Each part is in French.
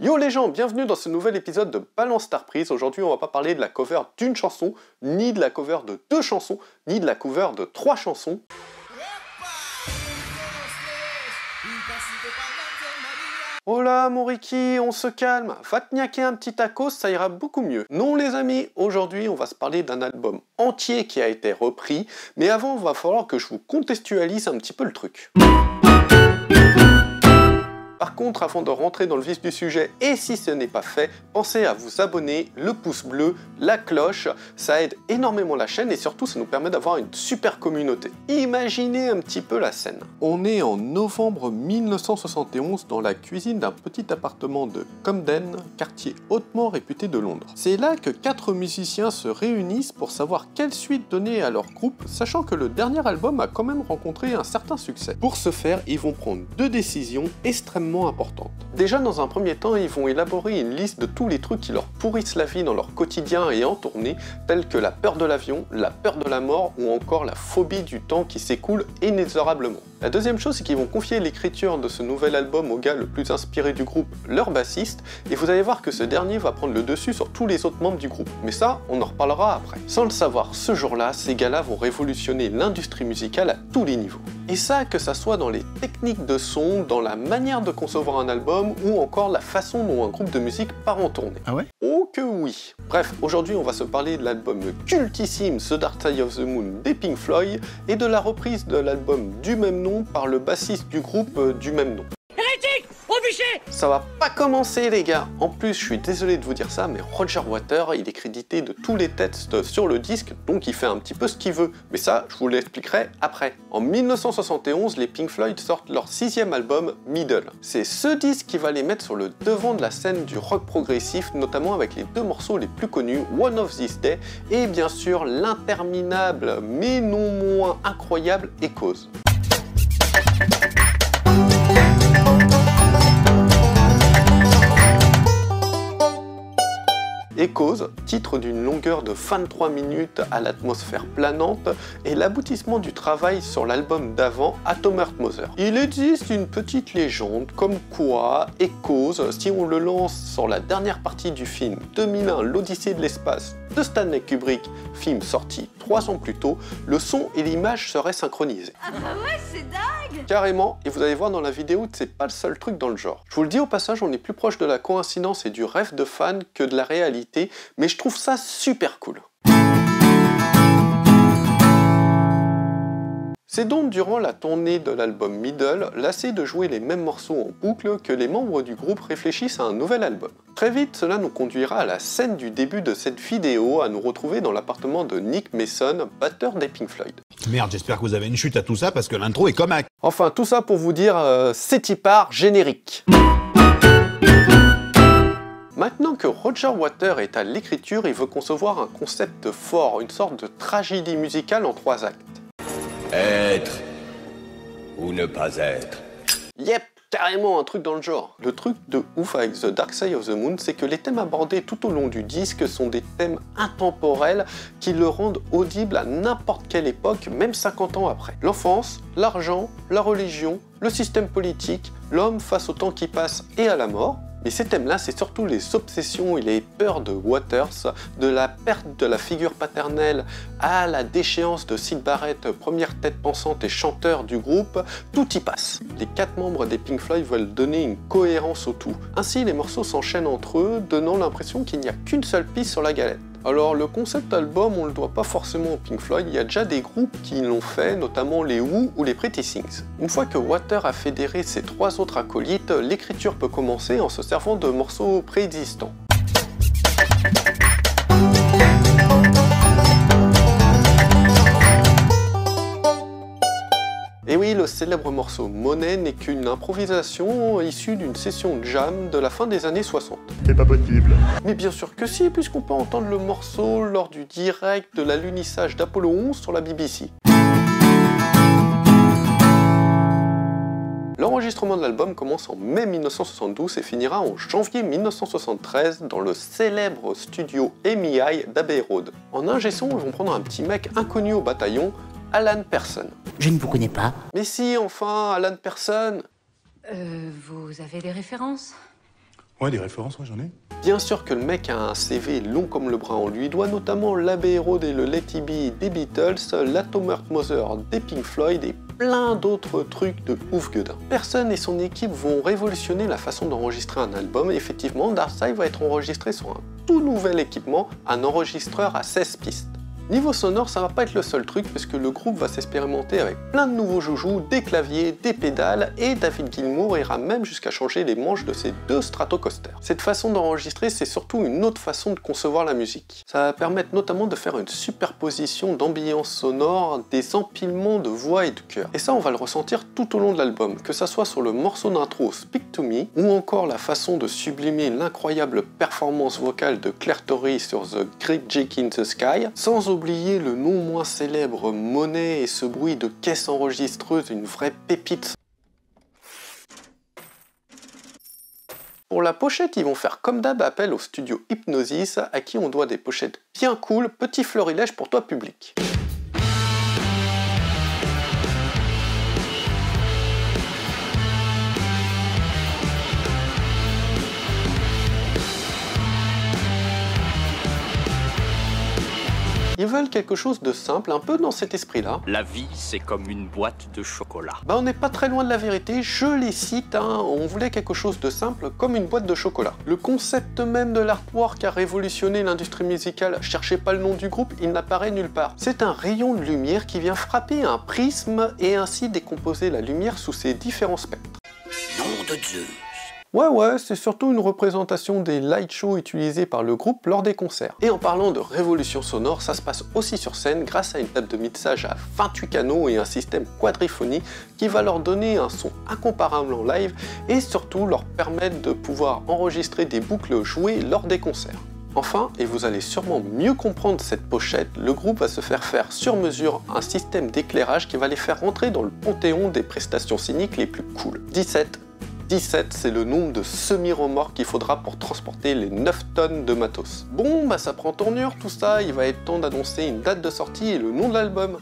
Yo les gens, bienvenue dans ce nouvel épisode de Balance Star Prise. Aujourd'hui, on va pas parler de la cover d'une chanson, ni de la cover de deux chansons, ni de la cover de trois chansons. Oh là, mon Ricky, on se calme. Va te niaquer un petit tacos, ça ira beaucoup mieux. Non, les amis, aujourd'hui, on va se parler d'un album entier qui a été repris. Mais avant, il va falloir que je vous contextualise un petit peu le truc. Avant de rentrer dans le vif du sujet, et si ce n'est pas fait, pensez à vous abonner, le pouce bleu, la cloche, ça aide énormément la chaîne et surtout ça nous permet d'avoir une super communauté. Imaginez un petit peu la scène. On est en novembre 1971 dans la cuisine d'un petit appartement de Comden, quartier hautement réputé de Londres. C'est là que quatre musiciens se réunissent pour savoir quelle suite donner à leur groupe, sachant que le dernier album a quand même rencontré un certain succès. Pour ce faire, ils vont prendre deux décisions extrêmement Déjà, dans un premier temps, ils vont élaborer une liste de tous les trucs qui leur pourrissent la vie dans leur quotidien et en tournée, tels que la peur de l'avion, la peur de la mort ou encore la phobie du temps qui s'écoule inexorablement. La deuxième chose, c'est qu'ils vont confier l'écriture de ce nouvel album au gars le plus inspiré du groupe, leur bassiste, et vous allez voir que ce dernier va prendre le dessus sur tous les autres membres du groupe. Mais ça, on en reparlera après. Sans le savoir, ce jour-là, ces gars-là vont révolutionner l'industrie musicale à tous les niveaux. Et ça, que ça soit dans les techniques de son, dans la manière de concevoir un album, ou encore la façon dont un groupe de musique part en tournée. Ah ouais? Oh que oui Bref, aujourd'hui on va se parler de l'album cultissime The Dark Side of the Moon des Pink Floyd, et de la reprise de l'album du même nom par le bassiste du groupe euh, du même nom. Ça va pas commencer les gars En plus, je suis désolé de vous dire ça, mais Roger Water, il est crédité de tous les textes sur le disque, donc il fait un petit peu ce qu'il veut. Mais ça, je vous l'expliquerai après. En 1971, les Pink Floyd sortent leur sixième album, Middle. C'est ce disque qui va les mettre sur le devant de la scène du rock progressif, notamment avec les deux morceaux les plus connus, One of This Day, et bien sûr l'interminable, mais non moins incroyable Echoes. Thank you. Echoes, titre d'une longueur de 23 minutes à l'atmosphère planante, est l'aboutissement du travail sur l'album d'avant Atom Mother. Il existe une petite légende comme quoi Echoes, si on le lance sur la dernière partie du film 2001 L'Odyssée de l'espace de Stanley Kubrick, film sorti trois ans plus tôt, le son et l'image seraient synchronisés. Ah bah ouais, c'est dingue Carrément, et vous allez voir dans la vidéo que c'est pas le seul truc dans le genre. Je vous le dis au passage, on est plus proche de la coïncidence et du rêve de fan que de la réalité, mais je trouve ça super cool. C'est donc durant la tournée de l'album Middle, lassé de jouer les mêmes morceaux en boucle, que les membres du groupe réfléchissent à un nouvel album. Très vite, cela nous conduira à la scène du début de cette vidéo, à nous retrouver dans l'appartement de Nick Mason, batteur des Pink Floyd. Merde, j'espère que vous avez une chute à tout ça parce que l'intro est comaque. Enfin, tout ça pour vous dire, euh, c'est part générique. Maintenant que Roger Water est à l'écriture, il veut concevoir un concept fort, une sorte de tragédie musicale en trois actes. Être ou ne pas être. Yep, carrément un truc dans le genre. Le truc de ouf avec The Dark Side of the Moon, c'est que les thèmes abordés tout au long du disque sont des thèmes intemporels qui le rendent audible à n'importe quelle époque, même 50 ans après. L'enfance, l'argent, la religion, le système politique, l'homme face au temps qui passe et à la mort, mais ces thèmes-là, c'est surtout les obsessions et les peurs de Waters, de la perte de la figure paternelle à la déchéance de Sid Barrett, première tête pensante et chanteur du groupe, tout y passe. Les quatre membres des Pink Floyd veulent donner une cohérence au tout. Ainsi, les morceaux s'enchaînent entre eux, donnant l'impression qu'il n'y a qu'une seule piste sur la galette. Alors le concept album, on le doit pas forcément au Pink Floyd, il y a déjà des groupes qui l'ont fait, notamment les Who ou les Pretty Things. Une fois que Water a fédéré ses trois autres acolytes, l'écriture peut commencer en se servant de morceaux préexistants. Célèbre morceau Monet n'est qu'une improvisation issue d'une session de jam de la fin des années 60. C'est pas possible. Mais bien sûr que si, puisqu'on peut entendre le morceau lors du direct de l'alunissage d'Apollo 11 sur la BBC. L'enregistrement de l'album commence en mai 1972 et finira en janvier 1973 dans le célèbre studio MEI d'Abbey Road. En ingé son, ils vont prendre un petit mec inconnu au bataillon, Alan Person. Je ne vous connais pas. Mais si, enfin, Alan Person Euh, vous avez des références? Ouais, des références, ouais, j'en ai. Bien sûr que le mec a un CV long comme le bras, on lui doit notamment l'Abbey Road et le Let It Be des Beatles, l'Atomic Mother des Pink Floyd et plein d'autres trucs de ouf gueudin. Personne et son équipe vont révolutionner la façon d'enregistrer un album et effectivement Darkside va être enregistré sur un tout nouvel équipement, un enregistreur à 16 pistes. Niveau sonore, ça va pas être le seul truc puisque le groupe va s'expérimenter avec plein de nouveaux joujoux, des claviers, des pédales et David Gilmour ira même jusqu'à changer les manches de ses deux Stratocaster. Cette façon d'enregistrer, c'est surtout une autre façon de concevoir la musique. Ça va permettre notamment de faire une superposition d'ambiance sonore, des empilements de voix et de chœurs. Et ça, on va le ressentir tout au long de l'album, que ça soit sur le morceau d'intro Speak to Me ou encore la façon de sublimer l'incroyable performance vocale de Claire Torrey sur The Great Jake in the Sky, sans oublier le non moins célèbre Monet et ce bruit de caisse enregistreuse, une vraie pépite. Pour la pochette, ils vont faire comme d'hab appel au studio Hypnosis, à qui on doit des pochettes bien cool, petit florilège pour toi public. Veulent quelque chose de simple, un peu dans cet esprit-là. La vie, c'est comme une boîte de chocolat. Bah on n'est pas très loin de la vérité, je les cite, hein. on voulait quelque chose de simple comme une boîte de chocolat. Le concept même de l'artwork a révolutionné l'industrie musicale, cherchez pas le nom du groupe, il n'apparaît nulle part. C'est un rayon de lumière qui vient frapper un prisme et ainsi décomposer la lumière sous ses différents spectres. Nom de Zeus. Ouais ouais, c'est surtout une représentation des light shows utilisés par le groupe lors des concerts. Et en parlant de révolution sonore, ça se passe aussi sur scène grâce à une table de mixage à 28 canaux et un système quadriphonie qui va leur donner un son incomparable en live et surtout leur permettre de pouvoir enregistrer des boucles jouées lors des concerts. Enfin, et vous allez sûrement mieux comprendre cette pochette, le groupe va se faire faire sur mesure un système d'éclairage qui va les faire rentrer dans le panthéon des prestations scéniques les plus cool. 17 17, c'est le nombre de semi-remorques qu'il faudra pour transporter les 9 tonnes de matos. Bon, bah ça prend tournure tout ça, il va être temps d'annoncer une date de sortie et le nom de l'album.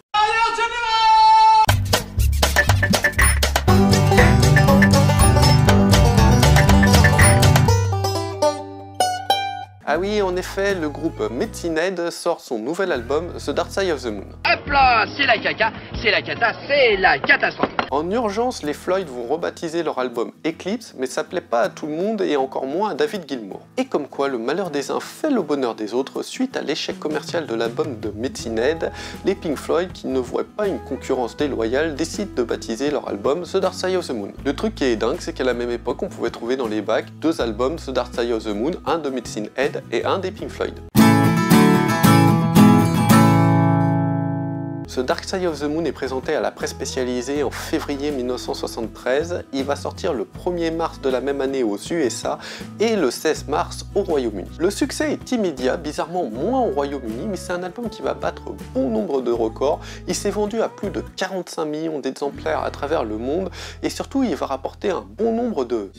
Ah oui, en effet, le groupe Metinhead sort son nouvel album The Dark Side of the Moon. Hop là, c'est la caca, c'est la cata, c'est la catastrophe. En urgence, les Floyd vont rebaptiser leur album Eclipse, mais ça plaît pas à tout le monde et encore moins à David Gilmour. Et comme quoi, le malheur des uns fait le bonheur des autres, suite à l'échec commercial de l'album de Metinhead, les Pink Floyd, qui ne voient pas une concurrence déloyale, décident de baptiser leur album The Dark Side of the Moon. Le truc qui est dingue, c'est qu'à la même époque, on pouvait trouver dans les bacs deux albums The Dark Side of the Moon, un de Metinhead et un des Pink Floyd. Ce Dark Side of the Moon est présenté à la presse spécialisée en février 1973. Il va sortir le 1er mars de la même année aux USA et le 16 mars au Royaume-Uni. Le succès est immédiat, bizarrement moins au Royaume-Uni, mais c'est un album qui va battre bon nombre de records. Il s'est vendu à plus de 45 millions d'exemplaires à travers le monde et surtout il va rapporter un bon nombre de...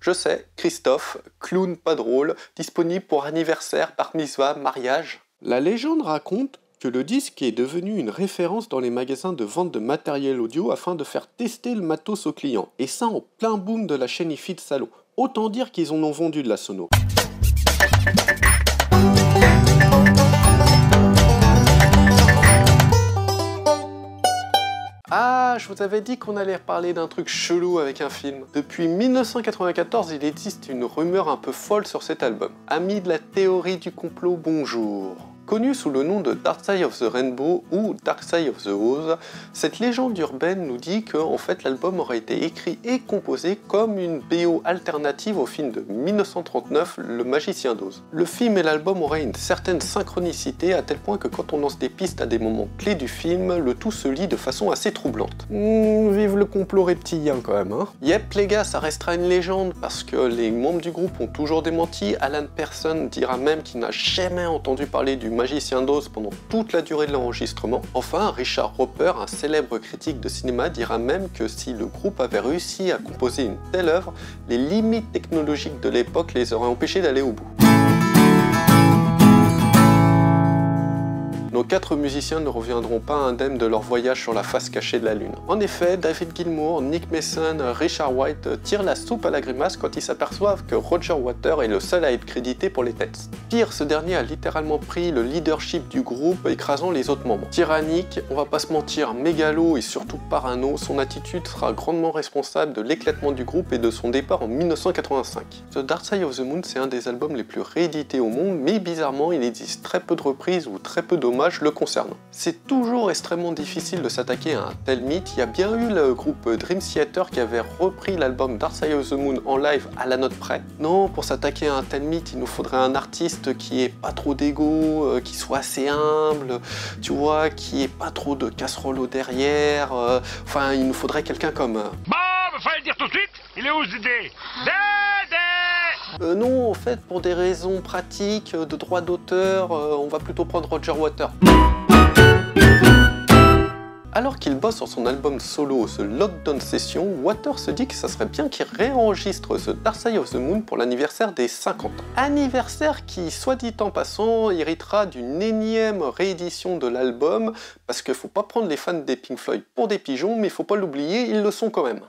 Je sais, Christophe, clown pas drôle, disponible pour anniversaire, mitzvah, mariage. La légende raconte que le disque est devenu une référence dans les magasins de vente de matériel audio afin de faire tester le matos aux clients. Et ça en plein boom de la chaîne IFI de Salaud. Autant dire qu'ils en ont vendu de la sono. Ah, je vous avais dit qu'on allait parler d'un truc chelou avec un film. Depuis 1994, il existe une rumeur un peu folle sur cet album. Amis de la théorie du complot, bonjour. Connu sous le nom de Dark Side of the Rainbow ou Dark Side of the Rose, cette légende urbaine nous dit que en fait l'album aurait été écrit et composé comme une BO alternative au film de 1939 Le Magicien d'Oz. Le film et l'album auraient une certaine synchronicité à tel point que quand on lance des pistes à des moments clés du film, le tout se lit de façon assez troublante. Mmh, vive le complot reptilien quand même, hein Yep les gars, ça restera une légende parce que les membres du groupe ont toujours démenti. Alan Person dira même qu'il n'a jamais entendu parler du magicien d'Oz pendant toute la durée de l'enregistrement. Enfin, Richard Roper, un célèbre critique de cinéma, dira même que si le groupe avait réussi à composer une telle œuvre, les limites technologiques de l'époque les auraient empêchés d'aller au bout. Quatre musiciens ne reviendront pas indemnes de leur voyage sur la face cachée de la Lune. En effet, David Gilmour, Nick Mason, Richard White tirent la soupe à la grimace quand ils s'aperçoivent que Roger Water est le seul à être crédité pour les textes. Pire, ce dernier a littéralement pris le leadership du groupe, écrasant les autres membres. Tyrannique, on va pas se mentir, mégalo et surtout parano, son attitude sera grandement responsable de l'éclatement du groupe et de son départ en 1985. The Dark Side of the Moon, c'est un des albums les plus réédités au monde, mais bizarrement, il existe très peu de reprises ou très peu d'hommages le concernant. C'est toujours extrêmement difficile de s'attaquer à un tel mythe. Il y a bien eu le groupe Dream Theater qui avait repris l'album Dark Side of the Moon en live à la note près. Non, pour s'attaquer à un tel mythe, il nous faudrait un artiste qui ait pas trop d'ego, euh, qui soit assez humble, tu vois, qui ait pas trop de casserole au derrière. euh, enfin, il nous faudrait quelqu'un comme. euh, Bon, fallait le dire tout de suite. Il est où ce Dédé Euh, non, en fait, pour des raisons pratiques, euh, de droit d'auteur, euh, on va plutôt prendre Roger Water. Alors qu'il bosse sur son album solo, The Lockdown Session, Water se dit que ça serait bien qu'il réenregistre The Dark of the Moon pour l'anniversaire des 50 ans. Anniversaire qui, soit dit en passant, héritera d'une énième réédition de l'album, parce qu'il faut pas prendre les fans des Pink Floyd pour des pigeons, mais faut pas l'oublier, ils le sont quand même.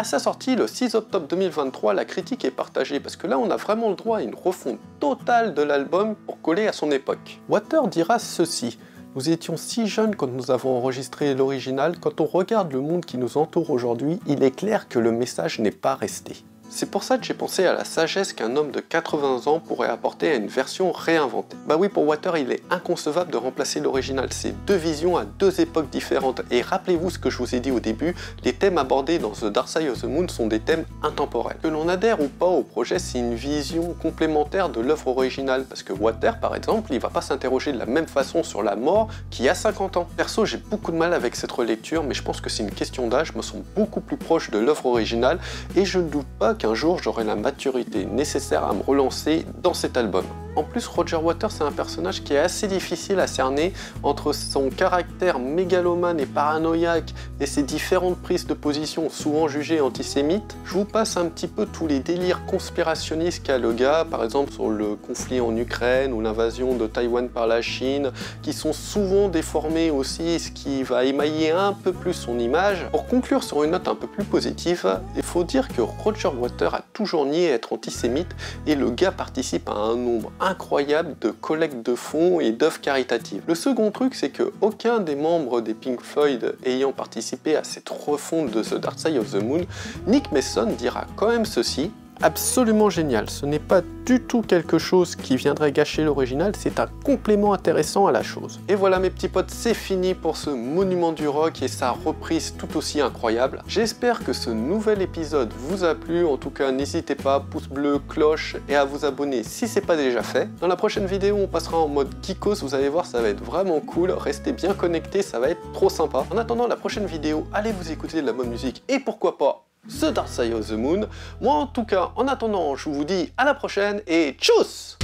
À sa sortie, le 6 octobre 2023, la critique est partagée parce que là, on a vraiment le droit à une refonte totale de l'album pour coller à son époque. Water dira ceci. Nous étions si jeunes quand nous avons enregistré l'original, quand on regarde le monde qui nous entoure aujourd'hui, il est clair que le message n'est pas resté. C'est pour ça que j'ai pensé à la sagesse qu'un homme de 80 ans pourrait apporter à une version réinventée. Bah oui, pour Water, il est inconcevable de remplacer l'original. C'est deux visions à deux époques différentes. Et rappelez-vous ce que je vous ai dit au début, les thèmes abordés dans The Dark Side of the Moon sont des thèmes intemporels. Que l'on adhère ou pas au projet, c'est une vision complémentaire de l'œuvre originale. Parce que Water, par exemple, il va pas s'interroger de la même façon sur la mort qu'il y a 50 ans. Perso, j'ai beaucoup de mal avec cette relecture, mais je pense que c'est une question d'âge. Je me sens beaucoup plus proche de l'œuvre originale et je ne doute pas qu'un jour j'aurai la maturité nécessaire à me relancer dans cet album. En plus, Roger Waters c'est un personnage qui est assez difficile à cerner entre son caractère mégalomane et paranoïaque et ses différentes prises de position souvent jugées antisémites. Je vous passe un petit peu tous les délires conspirationnistes qu'a le gars, par exemple sur le conflit en Ukraine ou l'invasion de Taïwan par la Chine, qui sont souvent déformés aussi, ce qui va émailler un peu plus son image. Pour conclure sur une note un peu plus positive, il faut dire que Roger Waters a toujours nié être antisémite et le gars participe à un nombre incroyable de collectes de fonds et d'œuvres caritatives. Le second truc, c'est que aucun des membres des Pink Floyd ayant participé à cette refonte de The Dark Side of the Moon, Nick Mason dira quand même ceci absolument génial. Ce n'est pas du tout quelque chose qui viendrait gâcher l'original, c'est un complément intéressant à la chose. Et voilà mes petits potes, c'est fini pour ce monument du rock et sa reprise tout aussi incroyable. J'espère que ce nouvel épisode vous a plu, en tout cas n'hésitez pas, pouce bleu, cloche et à vous abonner si c'est pas déjà fait. Dans la prochaine vidéo on passera en mode geekos, vous allez voir ça va être vraiment cool, restez bien connectés, ça va être trop sympa. En attendant la prochaine vidéo, allez vous écouter de la bonne musique et pourquoi pas The Dark Side of the Moon. Moi en tout cas, en attendant, je vous dis à la prochaine et tchuss